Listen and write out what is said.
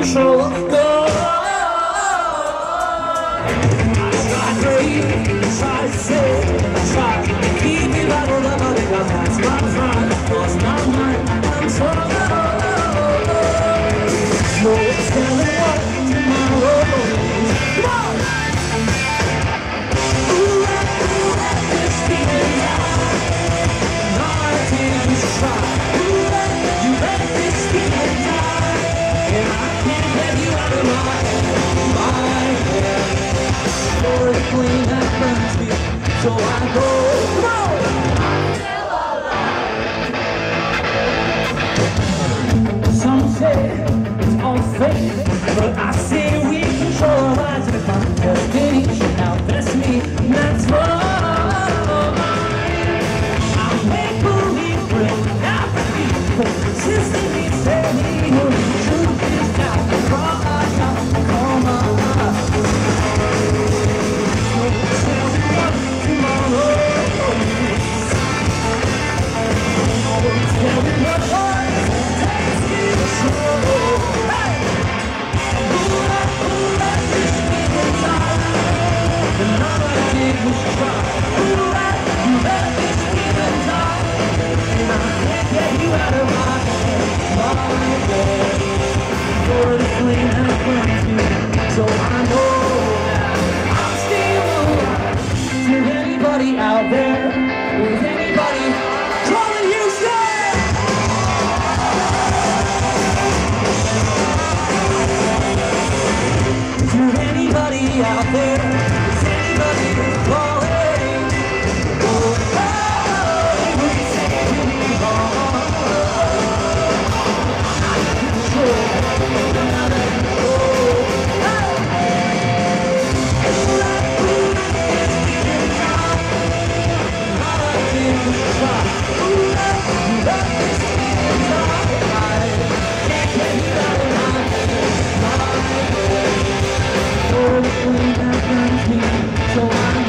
пришел в дом. So I go, come on! Some say it's all fake, but I say we control our lives and if I'm Tell me 为了感情，走。